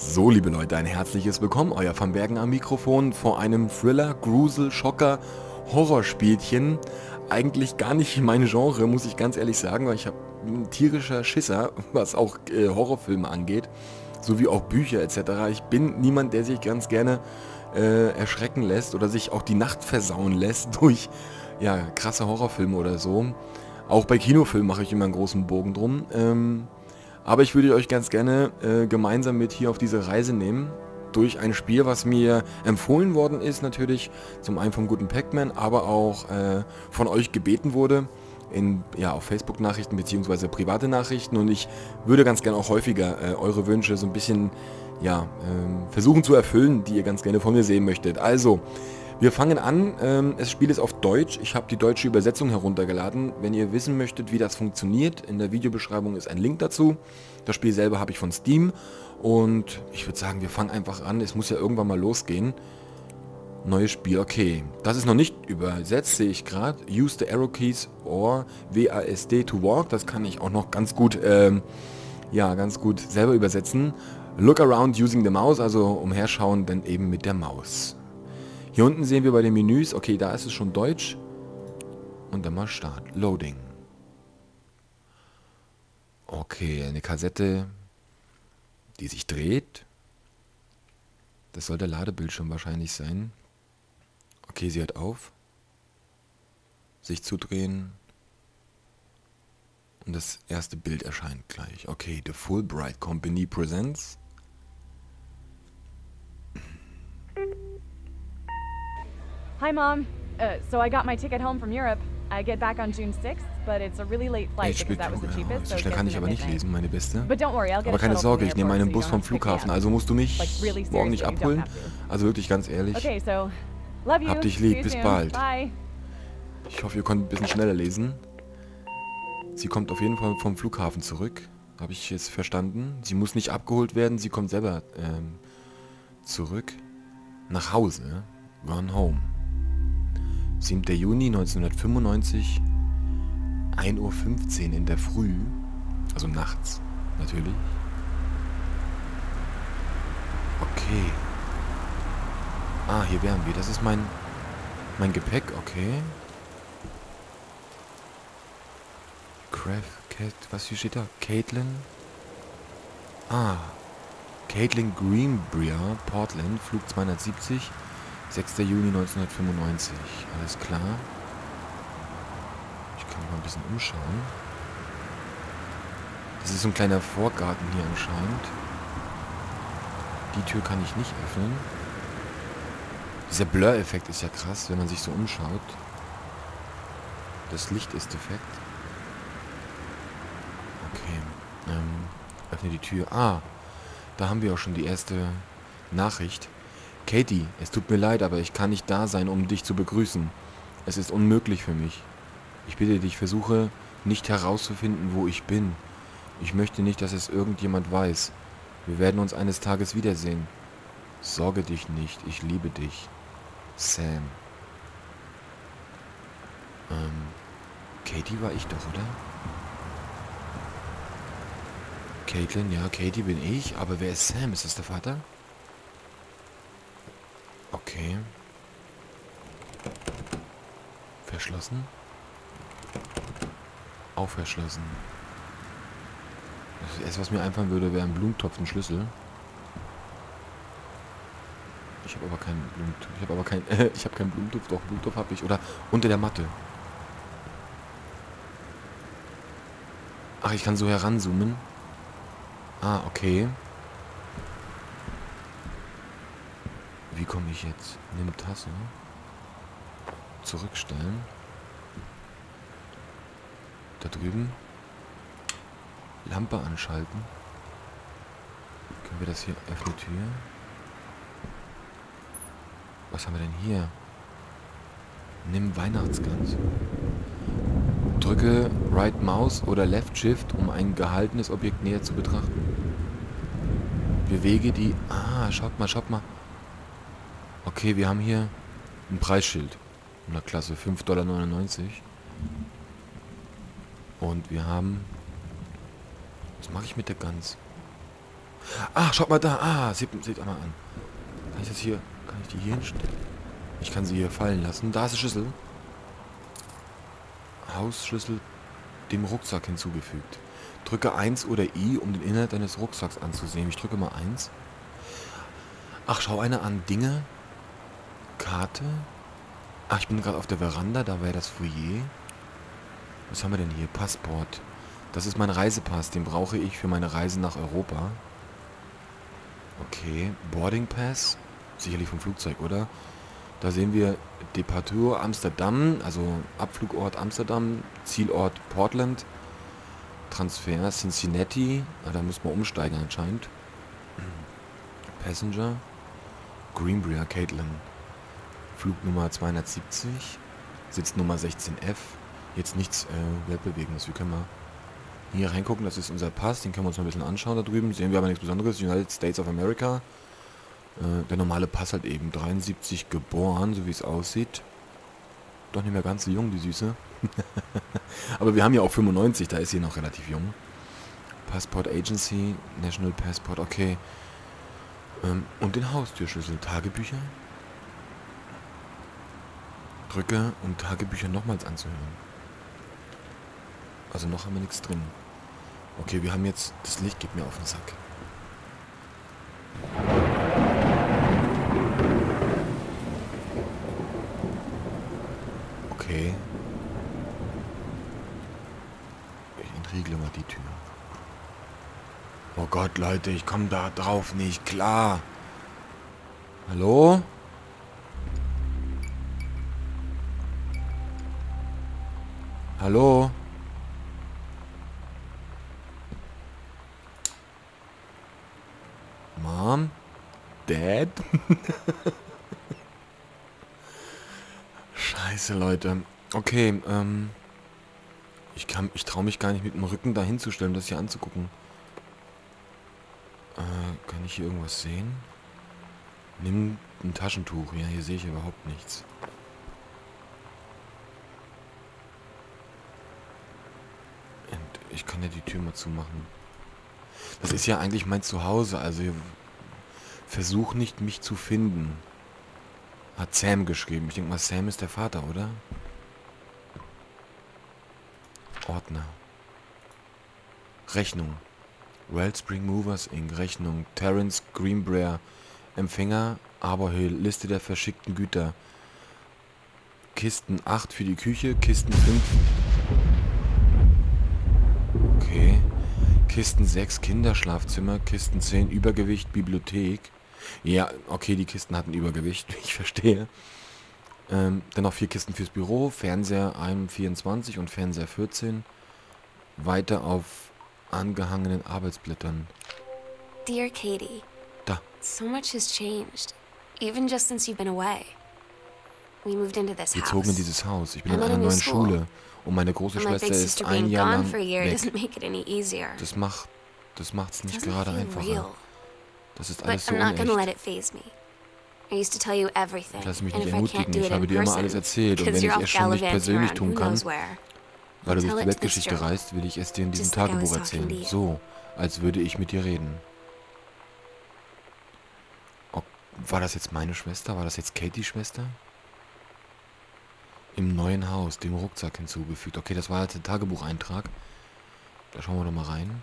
So, liebe Leute, ein herzliches Willkommen, euer Van Bergen am Mikrofon vor einem Thriller, Grusel, Schocker, Horrorspielchen. Eigentlich gar nicht mein Genre, muss ich ganz ehrlich sagen, weil ich habe ein tierischer Schisser, was auch äh, Horrorfilme angeht, sowie auch Bücher etc. Ich bin niemand, der sich ganz gerne äh, erschrecken lässt oder sich auch die Nacht versauen lässt durch ja, krasse Horrorfilme oder so. Auch bei Kinofilmen mache ich immer einen großen Bogen drum. Ähm, aber ich würde euch ganz gerne äh, gemeinsam mit hier auf diese Reise nehmen. Durch ein Spiel, was mir empfohlen worden ist, natürlich zum einen vom guten Pac-Man, aber auch äh, von euch gebeten wurde in, ja, auf Facebook-Nachrichten bzw. private Nachrichten und ich würde ganz gerne auch häufiger äh, eure Wünsche so ein bisschen ja, äh, versuchen zu erfüllen, die ihr ganz gerne von mir sehen möchtet. Also, wir fangen an. Ähm, das Spiel ist auf Deutsch. Ich habe die deutsche Übersetzung heruntergeladen. Wenn ihr wissen möchtet, wie das funktioniert, in der Videobeschreibung ist ein Link dazu. Das Spiel selber habe ich von Steam. Und ich würde sagen, wir fangen einfach an. Es muss ja irgendwann mal losgehen. Neues Spiel, okay. Das ist noch nicht übersetzt, sehe ich gerade. Use the arrow keys or WASD to walk. Das kann ich auch noch ganz gut, ähm, ja, ganz gut selber übersetzen. Look around using the mouse, also umherschauen, dann eben mit der Maus. Hier unten sehen wir bei den Menüs, okay, da ist es schon Deutsch. Und dann mal Start. Loading. Okay, eine Kassette, die sich dreht. Das soll der Ladebildschirm wahrscheinlich sein. Okay, sie hört auf. Sich zu drehen. Und das erste Bild erscheint gleich. Okay, The Fulbright Company Presents. Hi, Mom. Uh, so I got my ticket home from Europe. I get back on June 6th, but it's a really late flight because that was the cheapest. so schnell kann ich aber nicht lesen, meine Beste. Aber keine Sorge, ich nehme airport, einen so you Bus vom Flughafen, also musst du mich morgen nicht abholen. Also wirklich ganz ehrlich. Hab dich lieb, bis bald. Bye. Ich hoffe, ihr könnt ein bisschen schneller lesen. Sie kommt auf jeden Fall vom Flughafen zurück. Habe ich jetzt verstanden. Sie muss nicht abgeholt werden, sie kommt selber ähm, zurück. Nach Hause. Gone home. 7. Juni 1995. 1.15 Uhr in der Früh. Also nachts, natürlich. Okay. Ah, hier wären wir. Das ist mein, mein Gepäck, okay. Craft, Cat, was hier steht da? Caitlin? Ah. Caitlin Greenbrier, Portland, Flug 270, 6. Juni 1995. Alles klar. Ich kann mal ein bisschen umschauen. Das ist so ein kleiner Vorgarten hier anscheinend. Die Tür kann ich nicht öffnen. Dieser Blur-Effekt ist ja krass, wenn man sich so umschaut. Das Licht ist defekt. Okay. Ähm, öffne die Tür. Ah, da haben wir auch schon die erste Nachricht. Katie, es tut mir leid, aber ich kann nicht da sein, um dich zu begrüßen. Es ist unmöglich für mich. Ich bitte dich, versuche nicht herauszufinden, wo ich bin. Ich möchte nicht, dass es irgendjemand weiß. Wir werden uns eines Tages wiedersehen. Sorge dich nicht, ich liebe dich. Sam. Ähm, Katie war ich doch, oder? Caitlin, ja, Katie bin ich, aber wer ist Sam? Ist das der Vater? Okay. Verschlossen? Auch verschlossen. Das erste, was mir einfallen würde, wäre ein Blumentopf, ein Schlüssel. Ich habe aber keinen Blumentopf. Ich habe aber kein, äh, ich habe keinen Blumentopf. Doch, Blumentopf habe ich. Oder unter der Matte. Ach, ich kann so heranzoomen. Ah, okay. Wie komme ich jetzt? Nimm Tasse. Zurückstellen. Da drüben. Lampe anschalten. Können wir das hier? Öffne Tür. Was haben wir denn hier? Nimm Weihnachtsgans. Drücke Right Mouse oder Left Shift, um ein gehaltenes Objekt näher zu betrachten. Bewege die... Ah, schaut mal, schaut mal. Okay, wir haben hier ein Preisschild. Na klasse, 5,99 Dollar. Und wir haben... Was mache ich mit der Gans? Ah, schaut mal da. Ah, seht, seht mal an. Kann ich das hier... Kann ich die hier hinstellen? Ich kann sie hier fallen lassen. Da ist die Schlüssel. Hausschlüssel dem Rucksack hinzugefügt. Drücke 1 oder I, um den Inhalt deines Rucksacks anzusehen. Ich drücke mal 1. Ach, schau eine an. Dinge. Karte. Ach, ich bin gerade auf der Veranda. Da wäre das Foyer. Was haben wir denn hier? Passport. Das ist mein Reisepass. Den brauche ich für meine Reise nach Europa. Okay. Boarding Pass. Sicherlich vom Flugzeug, oder? Da sehen wir Departure Amsterdam, also Abflugort Amsterdam, Zielort Portland, Transfer Cincinnati, ah, da muss man umsteigen anscheinend. Passenger, Greenbrier, Caitlin, Flugnummer 270, Sitznummer 16F, jetzt nichts äh, Weltbewegendes, wir können mal hier reingucken, das ist unser Pass, den können wir uns mal ein bisschen anschauen da drüben, sehen wir aber nichts Besonderes, United States of America, äh, der normale Pass halt eben. 73 geboren, so wie es aussieht. Doch nicht mehr ganz so jung, die Süße. Aber wir haben ja auch 95, da ist sie noch relativ jung. Passport Agency, National Passport, okay. Ähm, und den Haustürschlüssel. Tagebücher. Drücke, um Tagebücher nochmals anzuhören. Also noch haben wir nichts drin. Okay, wir haben jetzt... Das Licht geht mir auf den Sack. Okay. Ich entriegle mal die Tür. Oh Gott, Leute, ich komme da drauf nicht klar. Hallo? Hallo? Mom? Dad? Scheiße, Leute. Okay, ähm... Ich kann, ich traue mich gar nicht mit dem Rücken da hinzustellen, das hier anzugucken. Äh, kann ich hier irgendwas sehen? Nimm ein Taschentuch. Ja, hier sehe ich überhaupt nichts. Und ich kann ja die Tür mal zumachen. Das ist ja eigentlich mein Zuhause, also versuch nicht, mich zu finden. Hat Sam geschrieben. Ich denke mal, Sam ist der Vater, oder? Ordner. Rechnung. Wellspring Movers Inc. Rechnung. Terence Greenbrier. Empfänger. Aberhill. Liste der verschickten Güter. Kisten 8 für die Küche. Kisten 5. Okay. Kisten 6 Kinderschlafzimmer. Kisten 10 Übergewicht Bibliothek. Ja, okay, die Kisten hatten Übergewicht, ich verstehe. Ähm, dann noch vier Kisten fürs Büro, Fernseher M24 und Fernseher 14. Weiter auf angehangenen Arbeitsblättern. Dear Katie. Da. So much has changed. Even just since you've been away. We moved into this Wir house. zogen in dieses Haus. Ich bin in I'm in einer neuen. Schule. Und meine große Schwester ist ein Jahr lang weg. Das macht... Das macht's nicht gerade einfacher. Das ist alles so unecht. lasse mich nicht ermutigen. Ich habe dir immer alles erzählt. Und wenn ich es schon nicht persönlich tun kann, weil du durch die Weltgeschichte reist, will ich es dir in diesem Tagebuch erzählen. So, als würde ich mit dir reden. War das jetzt meine Schwester? War das jetzt Katie's Schwester? Im neuen Haus, dem Rucksack hinzugefügt. Okay, das war jetzt ein Tagebucheintrag. Da schauen wir doch mal rein.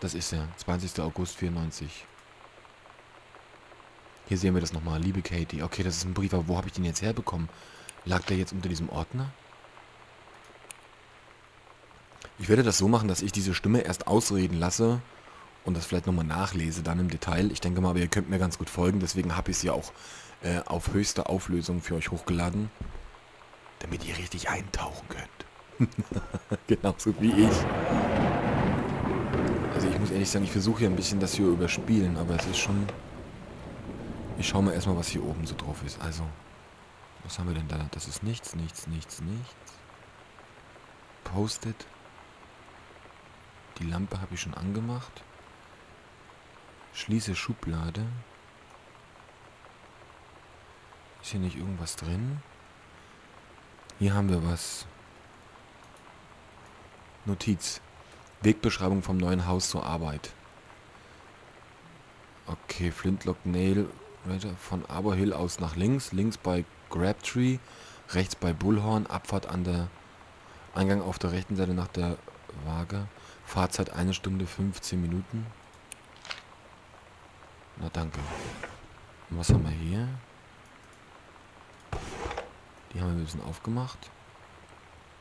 Das ist er, 20. August 94. Hier sehen wir das nochmal. Liebe Katie. Okay, das ist ein Brief, aber wo habe ich den jetzt herbekommen? Lag der jetzt unter diesem Ordner? Ich werde das so machen, dass ich diese Stimme erst ausreden lasse und das vielleicht nochmal nachlese, dann im Detail. Ich denke mal, aber ihr könnt mir ganz gut folgen, deswegen habe ich ja auch äh, auf höchste Auflösung für euch hochgeladen, damit ihr richtig eintauchen könnt. Genauso wie ich. Also ich muss ehrlich sagen, ich versuche hier ein bisschen das hier überspielen, aber es ist schon... Ich schaue mal erstmal, was hier oben so drauf ist. Also, was haben wir denn da? Das ist nichts, nichts, nichts, nichts. Post-it. Die Lampe habe ich schon angemacht. Schließe Schublade. Ist hier nicht irgendwas drin? Hier haben wir was. Notiz. Wegbeschreibung vom neuen Haus zur Arbeit. Okay, Flintlock Nail von Aberhill aus nach links. Links bei Grabtree, rechts bei Bullhorn, Abfahrt an der Eingang auf der rechten Seite nach der Waage. Fahrzeit eine Stunde 15 Minuten. Na danke. Und was haben wir hier? Die haben wir ein bisschen aufgemacht.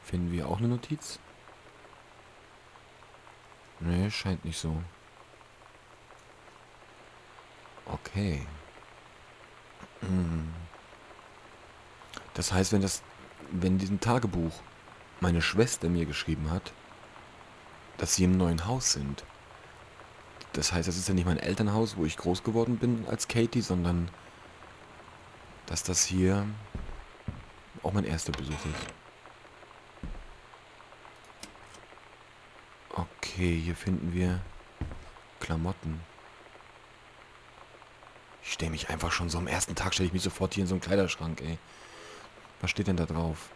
Finden wir auch eine Notiz? Nee, scheint nicht so. Okay. Hm. Das heißt, wenn das, wenn diesen Tagebuch meine Schwester mir geschrieben hat, dass sie im neuen Haus sind. Das heißt, das ist ja nicht mein Elternhaus, wo ich groß geworden bin als Katie, sondern dass das hier auch mein erster Besuch ist. Okay, hier finden wir Klamotten. Ich stelle mich einfach schon so am ersten Tag, stelle ich mich sofort hier in so einen Kleiderschrank, ey. Was steht denn da drauf?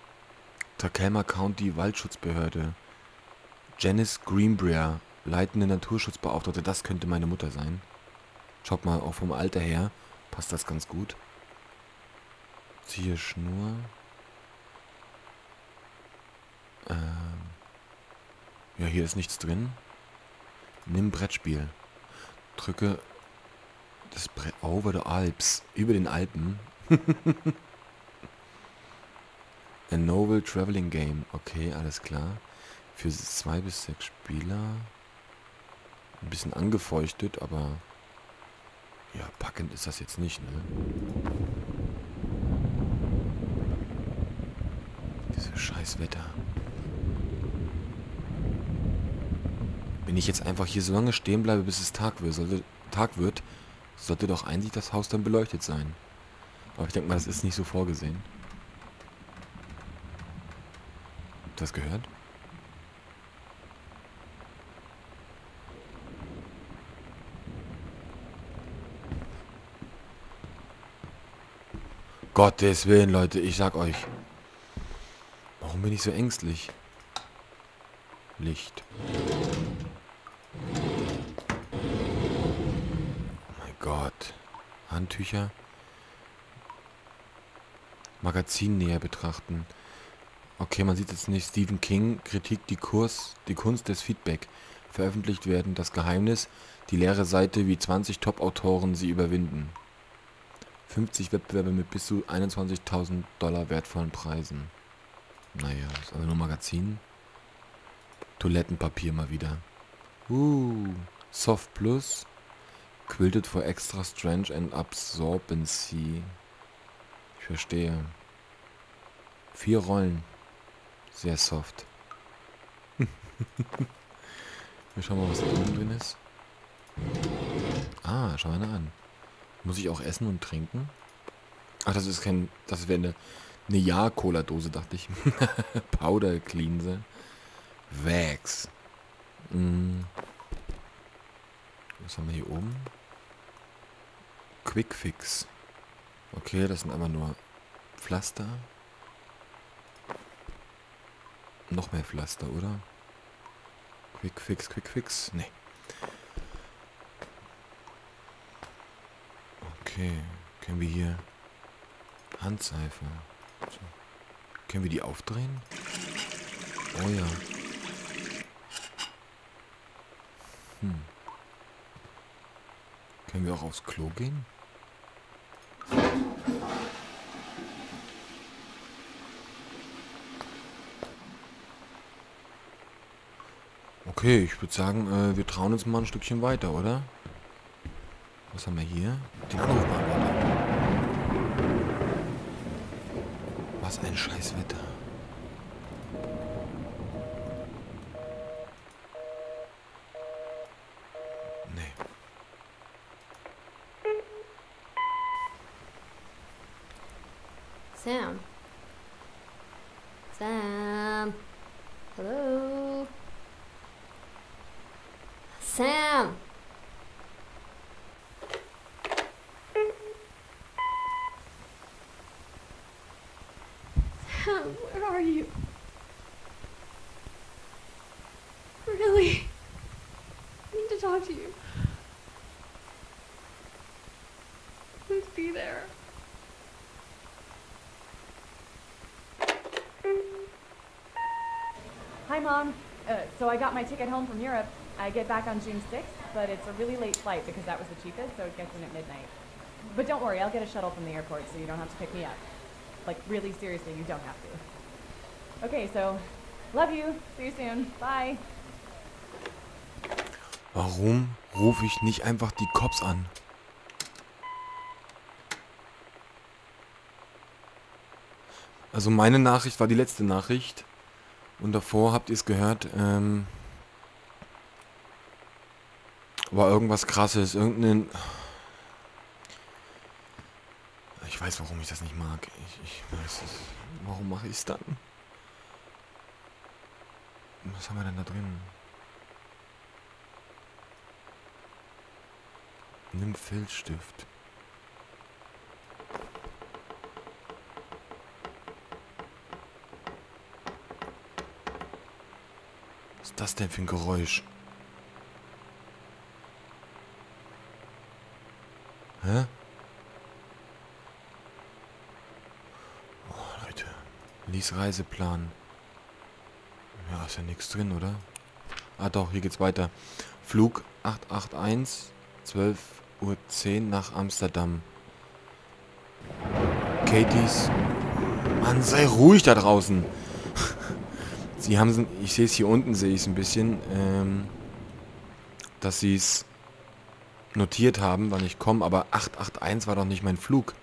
Tacoma County Waldschutzbehörde. Janice Greenbrier, leitende Naturschutzbeauftragte. Das könnte meine Mutter sein. Schaut mal, auch vom Alter her passt das ganz gut. Ziehe Schnur. Ähm. Ja, hier ist nichts drin. Nimm Brettspiel. Drücke das Brett over the Alps. Über den Alpen. A Novel Traveling Game. Okay, alles klar. Für zwei bis sechs Spieler. Ein bisschen angefeuchtet, aber ja, packend ist das jetzt nicht, ne? Dieses scheiß Wetter. Wenn ich jetzt einfach hier so lange stehen bleibe, bis es Tag wird, sollte, Tag wird, sollte doch eigentlich das Haus dann beleuchtet sein. Aber ich denke mal, das ist nicht so vorgesehen. das gehört? Gottes Willen, Leute, ich sag euch. Warum bin ich so ängstlich? Licht. Oh mein Gott. Handtücher. Magazin näher betrachten. Okay, man sieht jetzt nicht Stephen King, Kritik, die Kurs, die Kunst des Feedback. Veröffentlicht werden das Geheimnis, die leere Seite, wie 20 Top-Autoren sie überwinden. 50 Wettbewerbe mit bis zu 21.000 Dollar wertvollen Preisen. Naja, ist also nur Magazin. Toilettenpapier mal wieder. Uh, Soft Plus. Quilted for extra strange and absorbency. Ich verstehe. Vier Rollen. Sehr soft. Wir schauen mal, was da drin ist. Ah, schau mal an. Muss ich auch essen und trinken? Ach, das ist kein... Das wäre eine, eine Ja-Cola-Dose, dachte ich. Powder Cleanse. Wax. Hm. Was haben wir hier oben? Quick Fix. Okay, das sind aber nur Pflaster. Noch mehr Pflaster, oder? Quick Fix, Quick Fix? Nee. Okay. Können wir hier Handseife. So. Können wir die aufdrehen? Oh ja. Hm. Können wir auch aufs Klo gehen? Okay, ich würde sagen, äh, wir trauen uns mal ein Stückchen weiter, oder? Was haben wir hier? Den Anrufbeantworter. Was ein scheiß Wetter. Be there. Hi, Mom. Uh, so I got my ticket home from Europe. I get back on June 6th, but it's a really late flight because that was the cheapest, so it gets in at midnight. But don't worry, I'll get a shuttle from the airport so you don't have to pick me up. Like, really seriously, you don't have to. Okay, so, love you. See you soon. Bye. Warum rufe ich nicht einfach die Cops an? Also meine Nachricht war die letzte Nachricht. Und davor habt ihr es gehört, ähm, war irgendwas krasses, irgendein... Ich weiß, warum ich das nicht mag. Ich, ich weiß es. Warum mache ich es dann? Was haben wir denn da drin? Nimm Filzstift. Was ist das denn für ein Geräusch? Hä? Oh, Leute. Lies Reiseplan. Ja, ist ja nichts drin, oder? Ah doch, hier geht's weiter. Flug 881, 12 Uhr 10 nach Amsterdam. Katie's... Mann, sei ruhig da draußen. Sie haben... Ich sehe es hier unten, sehe ich es ein bisschen. Ähm, dass sie es notiert haben, wann ich komme. Aber 881 war doch nicht mein Flug.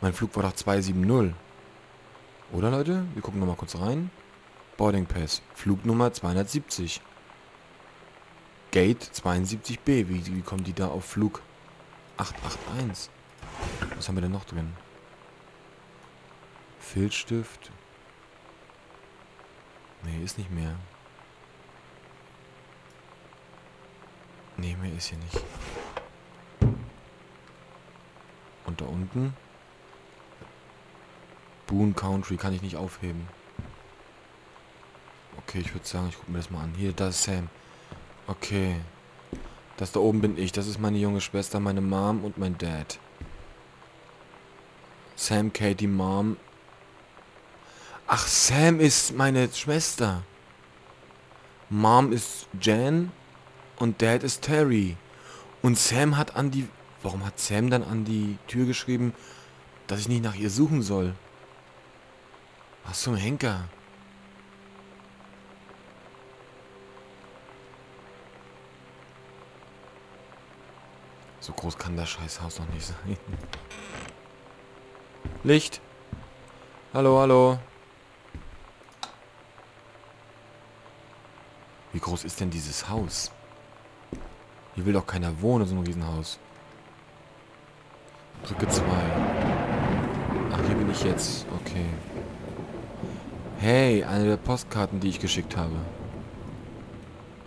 Mein Flug war doch 270. Oder, Leute? Wir gucken nochmal kurz rein. Boarding Pass. Flugnummer 270. Gate 72b. Wie, wie kommen die da auf Flug 881? Was haben wir denn noch drin? Filzstift. Nee, ist nicht mehr. Nee, mehr ist hier nicht. Und da unten? Boone Country kann ich nicht aufheben. Okay, ich würde sagen, ich gucke mir das mal an. Hier, da ist Sam. Okay. Das da oben bin ich. Das ist meine junge Schwester, meine Mom und mein Dad. Sam, Katie, Mom. Ach, Sam ist meine Schwester. Mom ist Jan und Dad ist Terry. Und Sam hat an die... Warum hat Sam dann an die Tür geschrieben, dass ich nicht nach ihr suchen soll? Was zum Henker? So groß kann das scheiß Haus noch nicht sein. Licht. Hallo, hallo. Wie groß ist denn dieses Haus? Hier will doch keiner wohnen, so ein Riesenhaus. Drücke 2. Ach, hier bin ich jetzt. Okay. Hey, eine der Postkarten, die ich geschickt habe.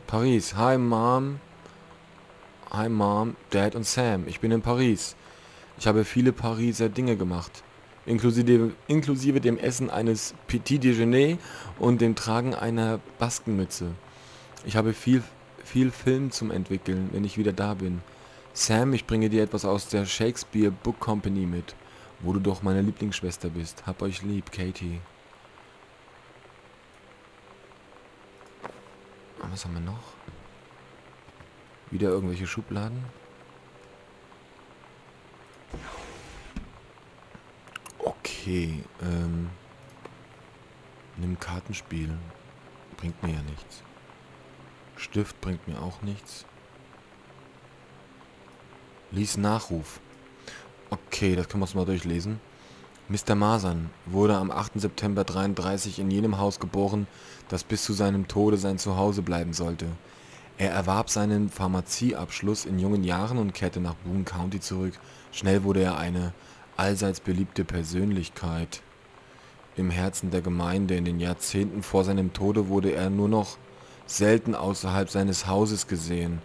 Paris. Hi, Mom. Hi, Mom, Dad und Sam. Ich bin in Paris. Ich habe viele Pariser Dinge gemacht. Inklusive, inklusive dem Essen eines Petit Déjeuner und dem Tragen einer Baskenmütze. Ich habe viel, viel Film zum Entwickeln, wenn ich wieder da bin. Sam, ich bringe dir etwas aus der Shakespeare Book Company mit, wo du doch meine Lieblingsschwester bist. Hab euch lieb, Katie. Was haben wir noch? Wieder irgendwelche Schubladen? Okay, ähm... Nimm Kartenspiel. Bringt mir ja nichts. Stift bringt mir auch nichts. Lies Nachruf. Okay, das können wir uns mal durchlesen. Mr. Masern wurde am 8. September 33 in jenem Haus geboren, das bis zu seinem Tode sein Zuhause bleiben sollte. Er erwarb seinen Pharmazieabschluss in jungen Jahren und kehrte nach Boone County zurück. Schnell wurde er eine allseits beliebte Persönlichkeit im Herzen der Gemeinde. In den Jahrzehnten vor seinem Tode wurde er nur noch selten außerhalb seines Hauses gesehen.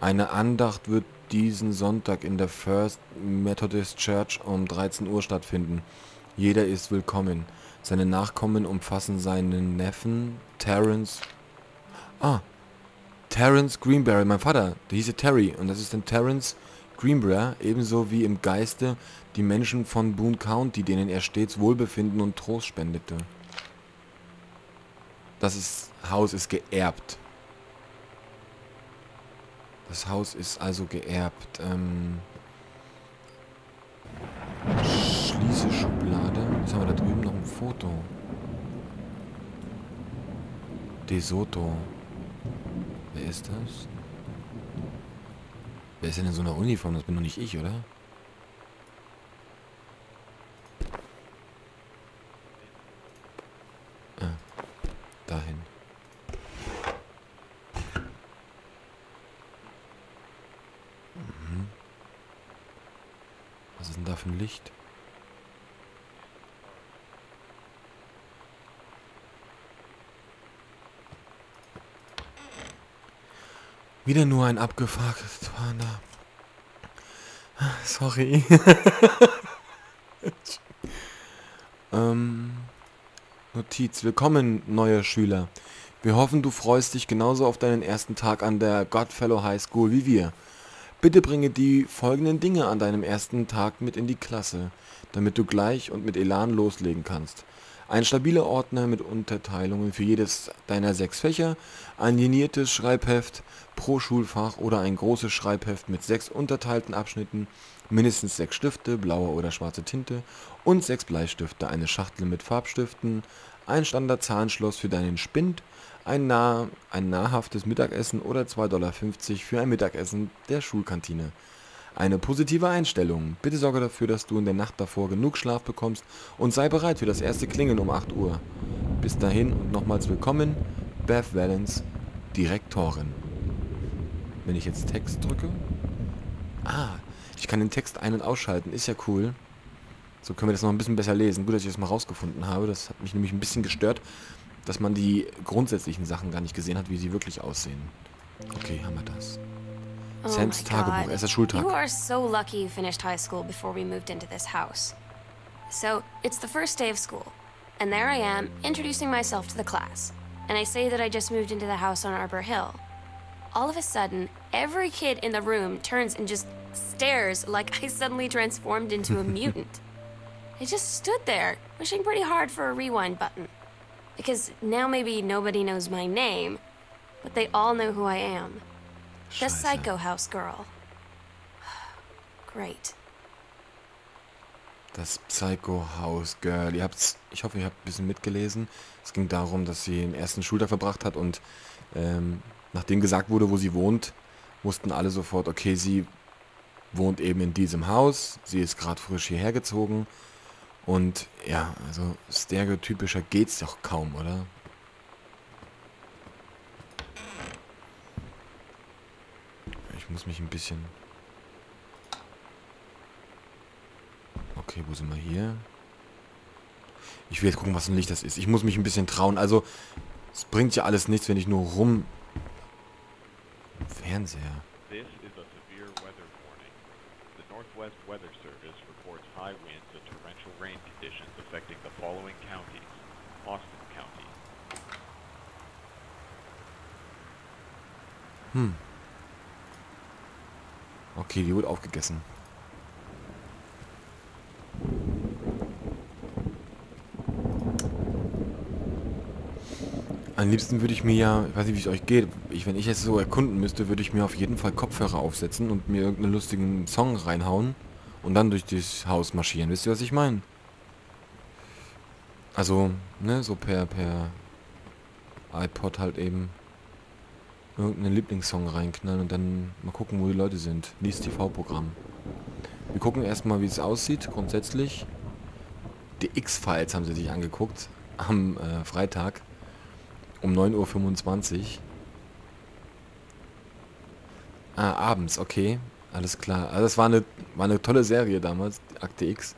Eine Andacht wird diesen Sonntag in der First Methodist Church um 13 Uhr stattfinden. Jeder ist willkommen. Seine Nachkommen umfassen seinen Neffen Terence. Ah, Terence Greenberry, mein Vater, der hieße Terry und das ist dann Terence Greenbrier, ebenso wie im Geiste die Menschen von Boone County, denen er stets Wohlbefinden und Trost spendete. Das ist, Haus ist geerbt. Das Haus ist also geerbt. Ähm, schließe Schublade. Was haben wir da drüben? Noch ein Foto. De Soto. Wer ist das? Wer ist denn in so einer Uniform? Das bin doch nicht ich, oder? Ah, dahin. Was ist denn da für ein Licht? Wieder nur ein abgefucktes Panda. Sorry. ähm, Notiz. Willkommen, neuer Schüler. Wir hoffen, du freust dich genauso auf deinen ersten Tag an der Godfellow High School wie wir. Bitte bringe die folgenden Dinge an deinem ersten Tag mit in die Klasse, damit du gleich und mit Elan loslegen kannst. Ein stabiler Ordner mit Unterteilungen für jedes deiner sechs Fächer, ein liniertes Schreibheft pro Schulfach oder ein großes Schreibheft mit sechs unterteilten Abschnitten, mindestens sechs Stifte, blaue oder schwarze Tinte und sechs Bleistifte, eine Schachtel mit Farbstiften, ein Standardzahlenschloss für deinen Spind, ein, nah, ein nahrhaftes Mittagessen oder 2,50 Dollar für ein Mittagessen der Schulkantine. Eine positive Einstellung. Bitte sorge dafür, dass du in der Nacht davor genug Schlaf bekommst und sei bereit für das erste Klingeln um 8 Uhr. Bis dahin und nochmals willkommen, Beth Valens, Direktorin. Wenn ich jetzt Text drücke... Ah, ich kann den Text ein- und ausschalten. Ist ja cool. So können wir das noch ein bisschen besser lesen. Gut, dass ich das mal rausgefunden habe. Das hat mich nämlich ein bisschen gestört, dass man die grundsätzlichen Sachen gar nicht gesehen hat, wie sie wirklich aussehen. Okay, haben wir das. Oh Sams Tagebuch, erster Schultag. You are so lucky you finished high school before we moved into this house. So, it's the first day of school, and there I am, introducing myself to the class. And I say that I just moved into the house on Arbor Hill. All of a sudden, every kid in the room turns and just stares like I suddenly transformed into a mutant. I just stood there, wishing pretty hard for a rewind button. Because now maybe nobody knows my name, but they all know who I am. The Scheiße. Psycho House Girl. Great. Das Psycho House Girl. Ihr habt's, ich hoffe, ihr habt ein bisschen mitgelesen. Es ging darum, dass sie den ersten Schultag verbracht hat und ähm, nachdem gesagt wurde, wo sie wohnt, wussten alle sofort, okay, sie wohnt eben in diesem Haus. Sie ist gerade frisch hierher gezogen. Und ja, also stereotypischer geht's doch kaum, oder? Ich muss mich ein bisschen Okay, wo sind wir hier? Ich will jetzt gucken, was ein Licht das ist. Ich muss mich ein bisschen trauen. Also, es bringt ja alles nichts, wenn ich nur rum... Fernseher. This is a severe weather warning. The Northwest Weather Service reports high winds affecting the following counties. Austin County, Hm. Okay, die wurde aufgegessen. Am liebsten würde ich mir ja, ich weiß nicht, wie es euch geht, ich, wenn ich es so erkunden müsste, würde ich mir auf jeden Fall Kopfhörer aufsetzen und mir irgendeinen lustigen Song reinhauen und dann durch das Haus marschieren. Wisst ihr, was ich meine? Also, ne, so per, per iPod halt eben irgendeinen Lieblingssong reinknallen und dann mal gucken, wo die Leute sind. Lies TV-Programm. Wir gucken erstmal, wie es aussieht, grundsätzlich. Die X-Files haben sie sich angeguckt am äh, Freitag um 9.25 Uhr. Ah, abends, okay. Alles klar. Also das war eine, war eine tolle Serie damals, Akte X.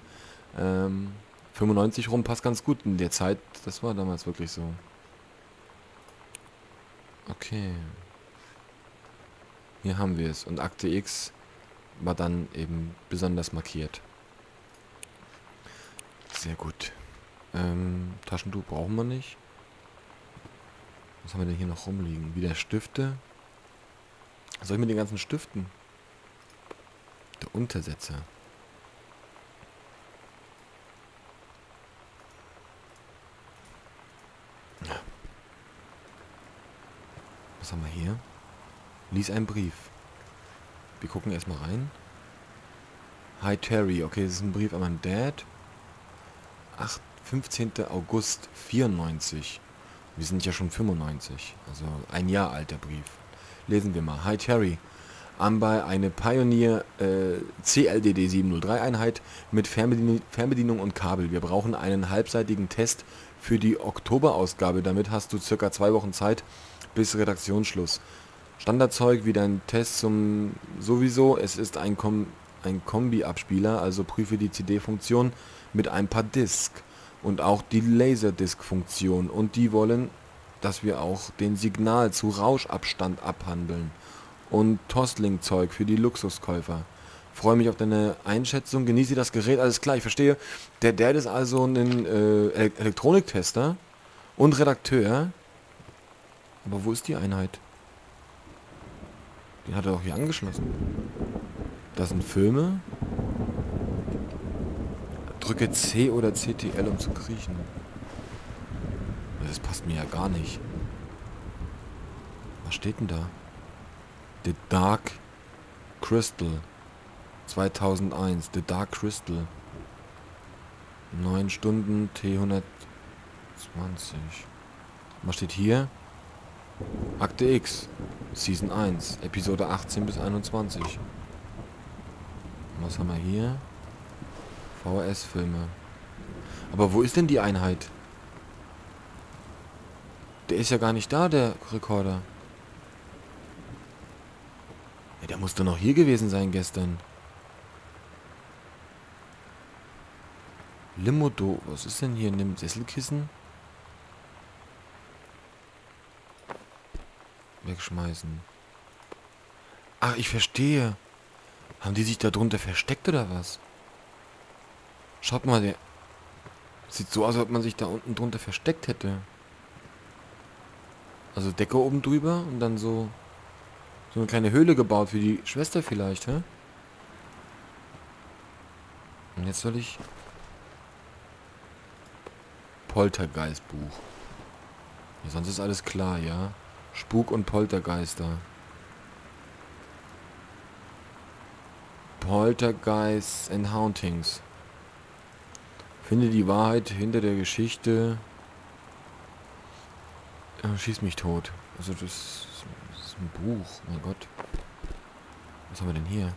Ähm, 95 rum passt ganz gut in der Zeit. Das war damals wirklich so. Okay. Hier haben wir es. Und Akte X war dann eben besonders markiert. Sehr gut. Ähm, Taschentuch brauchen wir nicht. Was haben wir denn hier noch rumliegen? Wieder Stifte. Was soll ich mit den ganzen Stiften? Der Untersetzer. Was haben wir hier? Lies einen Brief. Wir gucken erstmal rein. Hi Terry, okay, das ist ein Brief an meinen Dad. 8, 15. August 94. Wir sind ja schon 95, also ein Jahr alter Brief. Lesen wir mal. Hi Terry, Anbei eine Pioneer äh, CLDD 703 Einheit mit Fernbedien Fernbedienung und Kabel. Wir brauchen einen halbseitigen Test für die Oktoberausgabe. Damit hast du circa zwei Wochen Zeit bis Redaktionsschluss. Standardzeug wie dein Test zum sowieso. Es ist ein, Kom ein Kombi-Abspieler, also prüfe die CD-Funktion mit ein paar Disk und auch die Laserdisc-Funktion. Und die wollen, dass wir auch den Signal zu Rauschabstand abhandeln. Und Toslink-Zeug für die Luxuskäufer. Freue mich auf deine Einschätzung. Genieße das Gerät. Alles klar, ich verstehe. Der Dad ist also ein äh, Elektroniktester und Redakteur. Aber wo ist die Einheit? Die hat er doch hier angeschlossen. Das sind Filme. Drücke C oder CTL, um zu kriechen. Das passt mir ja gar nicht. Was steht denn da? The Dark Crystal. 2001. The Dark Crystal. 9 Stunden T120. Was steht hier? Akte X. Season 1. Episode 18 bis 21. Was haben wir hier? VHS-Filme. Aber wo ist denn die Einheit? Der ist ja gar nicht da, der Rekorder. Ja, der musste noch hier gewesen sein gestern. Limodo. Was ist denn hier in dem Sesselkissen? Wegschmeißen. Ach, ich verstehe. Haben die sich da drunter versteckt oder was? Schaut mal, der... Sieht so aus, als ob man sich da unten drunter versteckt hätte. Also Decke oben drüber und dann so... So eine kleine Höhle gebaut für die Schwester vielleicht, hä? Und jetzt soll ich... Poltergeistbuch. Ja, sonst ist alles klar, ja? Spuk und Poltergeister. Poltergeist and Hauntings. Finde die Wahrheit hinter der Geschichte. Äh, schieß mich tot. Also das, das ist ein Buch. Mein Gott. Was haben wir denn hier?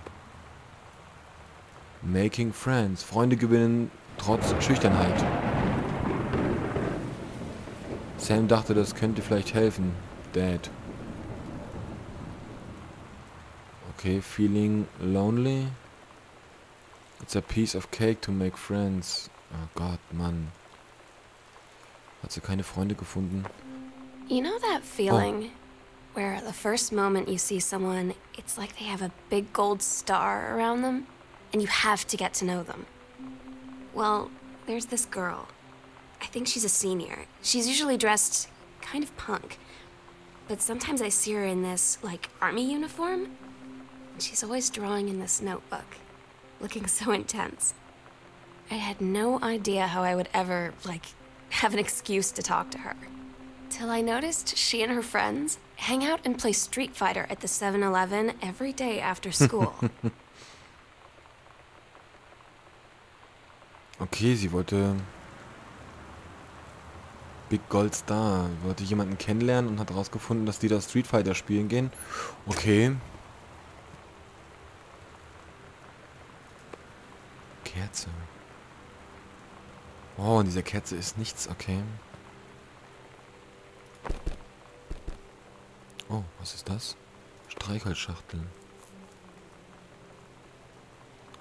Making Friends. Freunde gewinnen trotz Schüchternheit. Sam dachte, das könnte vielleicht helfen. Dad. Okay, feeling lonely. It's a piece of cake to make friends. Oh Gott, Mann. Hat sie keine Freunde gefunden? You know that oh. feeling oh. where the first moment you see someone, it's like they have a big gold star around them, and you have to get to know them? Well, there's this girl. I think she's a senior. She's usually dressed kind of punk. But sometimes I see her in this, like, army uniform. And she's always drawing in this notebook, looking so intense. I had no idea how I would ever, like, have an excuse to talk to her. Till I noticed she and her friends hang out and play Street Fighter at the 7-Eleven every day after school. okay, sie wollte Big Gold Star. Wollte jemanden kennenlernen und hat herausgefunden, dass die da Street Fighter spielen gehen. Okay. Kerze. Oh, in dieser Kerze ist nichts, okay. Oh, was ist das? Streichholzschachtel.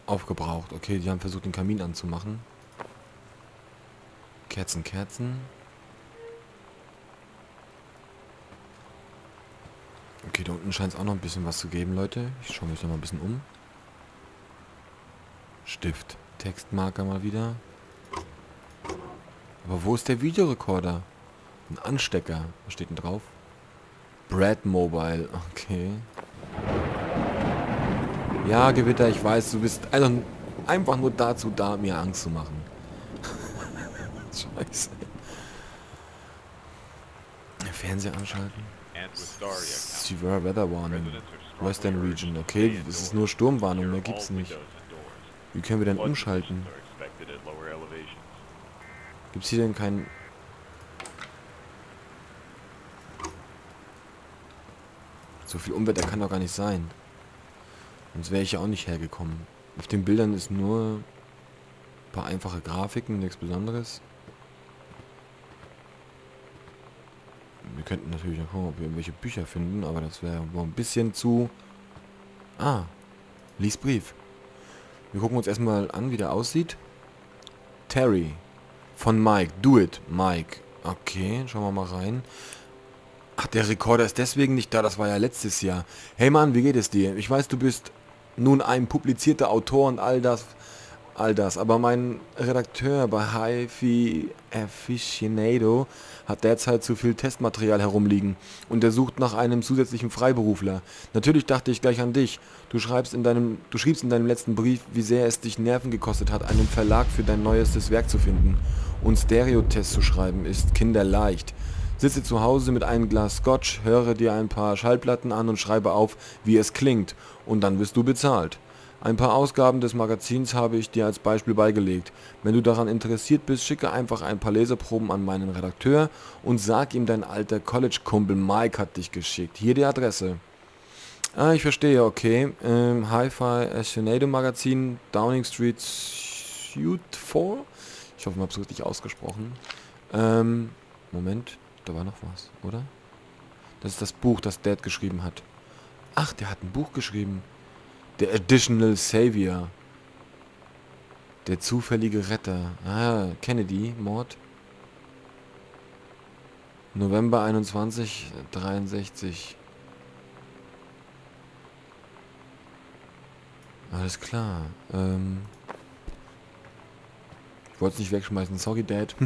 Aufgebraucht. Okay, die haben versucht, den Kamin anzumachen. Kerzen, Kerzen. Okay, da unten scheint es auch noch ein bisschen was zu geben, Leute. Ich schaue mich noch mal ein bisschen um. Stift. Textmarker mal wieder. Aber wo ist der Videorekorder? Ein Anstecker. Was steht denn drauf? Brad Mobile. Okay. Ja, Gewitter, ich weiß, du bist also einfach nur dazu da, mir Angst zu machen. Scheiße. Fernseher anschalten. Severe Weather Warning. Western Region. Okay, es ist nur Sturmwarnung, mehr gibt's nicht. Wie können wir denn umschalten? Gibt's hier denn kein... So viel Unwetter kann doch gar nicht sein. Sonst wäre ich ja auch nicht hergekommen. Auf den Bildern ist nur ein paar einfache Grafiken, nichts Besonderes. Wir könnten natürlich noch gucken, ob wir irgendwelche Bücher finden, aber das wäre wohl ein bisschen zu... Ah, lies Brief. Wir gucken uns erstmal an, wie der aussieht. Terry. Von Mike. Do it, Mike. Okay, schauen wir mal rein. Ach, der Rekorder ist deswegen nicht da, das war ja letztes Jahr. Hey Mann, wie geht es dir? Ich weiß, du bist nun ein publizierter Autor und all das, all das. Aber mein Redakteur bei HiFi Aficionado hat derzeit zu viel Testmaterial herumliegen und er sucht nach einem zusätzlichen Freiberufler. Natürlich dachte ich gleich an dich. Du schreibst in deinem, du schriebst in deinem letzten Brief, wie sehr es dich Nerven gekostet hat, einen Verlag für dein neuestes Werk zu finden. Und Stereotest zu schreiben ist kinderleicht. Sitze zu Hause mit einem Glas Scotch, höre dir ein paar Schallplatten an und schreibe auf, wie es klingt. Und dann wirst du bezahlt. Ein paar Ausgaben des Magazins habe ich dir als Beispiel beigelegt. Wenn du daran interessiert bist, schicke einfach ein paar Leseproben an meinen Redakteur und sag ihm, dein alter College-Kumpel Mike hat dich geschickt. Hier die Adresse. Ah, ich verstehe, okay. Ähm, Hi-Fi Aficionado Magazin, Downing Street Suite 4. Ich hoffe, ich habe es richtig ausgesprochen. Ähm, Moment, da war noch was, oder? Das ist das Buch, das Dad geschrieben hat. Ach, der hat ein Buch geschrieben. Der Additional Savior. Der zufällige Retter. Ah, Kennedy, Mord. November 21, 63. Alles klar. Ähm ich wollte es nicht wegschmeißen. Sorry, Dad.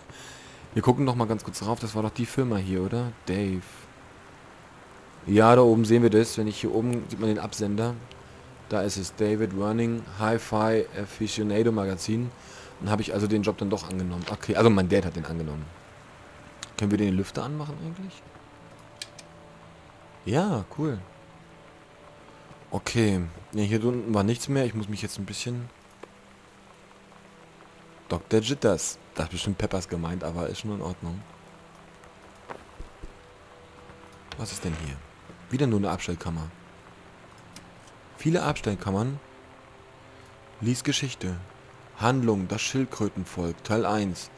Wir gucken noch mal ganz kurz drauf. Das war doch die Firma hier, oder? Dave. Ja, da oben sehen wir das. Wenn ich hier oben sieht man den Absender. Da ist es David Running Hi-Fi Aficionado Magazin. Dann habe ich also den Job dann doch angenommen. Okay, also mein Dad hat den angenommen. Können wir den Lüfter anmachen eigentlich? Ja, cool. Okay. Ja, hier unten war nichts mehr. Ich muss mich jetzt ein bisschen... Dr. Jitters. Das ist bestimmt Peppers gemeint, aber ist schon in Ordnung. Was ist denn hier? Wieder nur eine Abstellkammer. Viele Abstellkammern. Lies Geschichte. Handlung, das Schildkrötenvolk, Teil 1.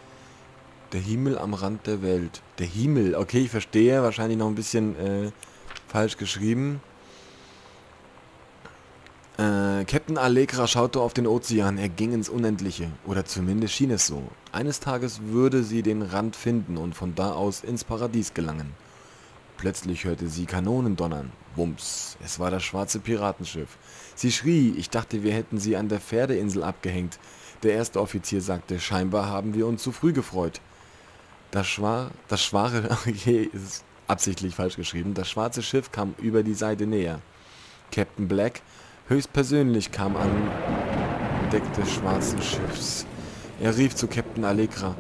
Der Himmel am Rand der Welt. Der Himmel, okay, ich verstehe. Wahrscheinlich noch ein bisschen äh, falsch geschrieben. Äh, Captain Allegra schaute auf den Ozean, er ging ins Unendliche, oder zumindest schien es so. Eines Tages würde sie den Rand finden und von da aus ins Paradies gelangen. Plötzlich hörte sie Kanonen donnern. Wumps, es war das schwarze Piratenschiff. Sie schrie, ich dachte, wir hätten sie an der Pferdeinsel abgehängt. Der erste Offizier sagte, scheinbar haben wir uns zu früh gefreut. Das, schwa das schware, okay, ist absichtlich falsch geschrieben, das schwarze Schiff kam über die Seite näher. Captain Black höchstpersönlich kam an Deck des schwarzen Schiffs. Er rief zu Captain Allegra,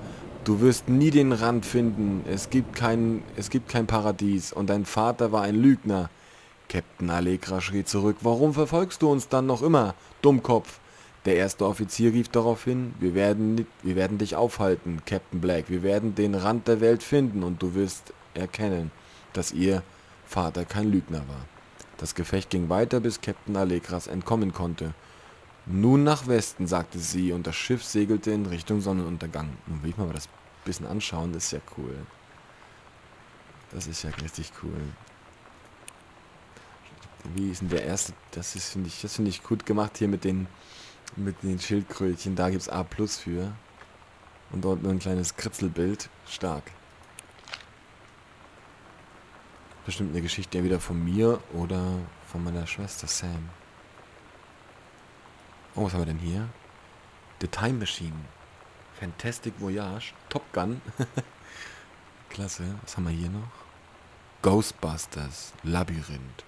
du wirst nie den Rand finden, es gibt kein, es gibt kein Paradies und dein Vater war ein Lügner. Captain Allegra schrie zurück, warum verfolgst du uns dann noch immer, Dummkopf? Der erste Offizier rief daraufhin, wir werden, wir werden dich aufhalten, Captain Black, wir werden den Rand der Welt finden und du wirst erkennen, dass ihr Vater kein Lügner war. Das Gefecht ging weiter, bis Captain Allegras entkommen konnte. Nun nach Westen, sagte sie, und das Schiff segelte in Richtung Sonnenuntergang. Nun will ich mal das bisschen anschauen, das ist ja cool. Das ist ja richtig cool. Wie ist denn der erste? Das ist, finde ich, das finde ich gut gemacht hier mit den, mit den Schildkrötchen. Da gibt es A plus für. Und dort nur ein kleines Kritzelbild. Stark. Bestimmt eine Geschichte entweder von mir oder von meiner Schwester Sam. Oh, was haben wir denn hier? The Time Machine. Fantastic Voyage. Top Gun. Klasse. Was haben wir hier noch? Ghostbusters. Labyrinth.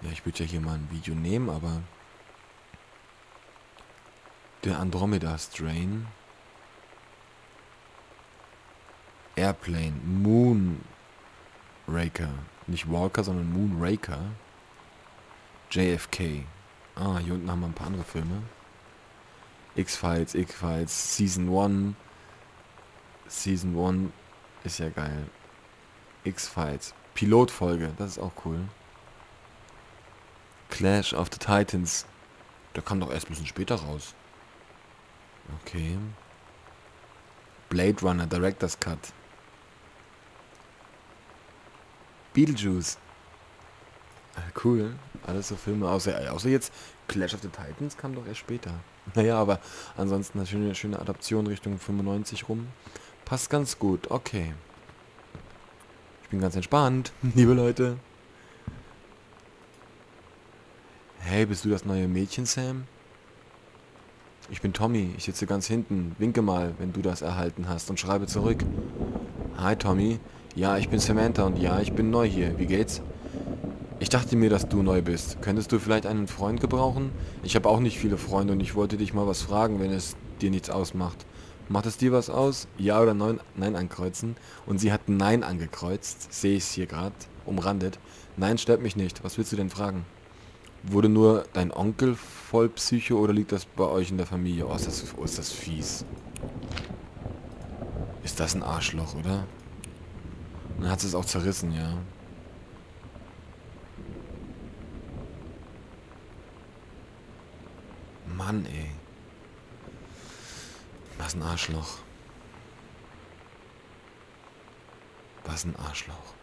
Ja, ich würde ja hier mal ein Video nehmen, aber... Der Andromeda Strain. Airplane. Moonraker. Nicht Walker, sondern Moonraker. JFK. Ah, hier unten haben wir ein paar andere Filme. X-Files, X-Files, Season 1. Season 1 ist ja geil. X-Files. Pilotfolge, das ist auch cool. Clash of the Titans. Der kam doch erst ein bisschen später raus. Okay. Blade Runner, Director's Cut. Beetlejuice. Ah, Cool. Alles so Filme. Außer, außer jetzt Clash of the Titans kam doch erst später. Naja, aber ansonsten eine schöne, schöne Adaption Richtung 95 rum. Passt ganz gut. Okay. Ich bin ganz entspannt, liebe Leute. Hey, bist du das neue Mädchen, Sam? Ich bin Tommy, ich sitze ganz hinten. Winke mal, wenn du das erhalten hast und schreibe zurück. Hi Tommy. Ja, ich bin Samantha und ja, ich bin neu hier. Wie geht's? Ich dachte mir, dass du neu bist. Könntest du vielleicht einen Freund gebrauchen? Ich habe auch nicht viele Freunde und ich wollte dich mal was fragen, wenn es dir nichts ausmacht. Macht es dir was aus? Ja oder nein, nein ankreuzen? Und sie hat Nein angekreuzt. Sehe ich es hier gerade. Umrandet. Nein, stört mich nicht. Was willst du denn fragen? Wurde nur dein Onkel voll Psycho oder liegt das bei euch in der Familie? Oh, ist das, oh, ist das fies. Ist das ein Arschloch, oder? Dann hat sie es auch zerrissen, ja. Mann, ey. Was ein Arschloch. Was ein Arschloch.